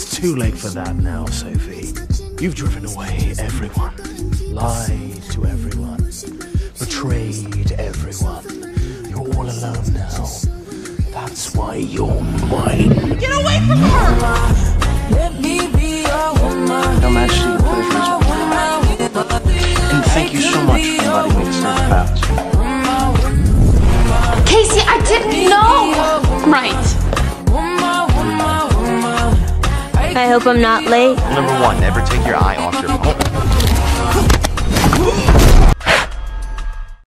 It's too late for that now, Sophie. You've driven away everyone, lied to everyone, betrayed everyone. You're all alone now. That's why you're mine. Get away from her! Let me be your woman. I'm the British And thank you so much for inviting me to stay I hope I'm not late. Number one, never take your eye off your phone.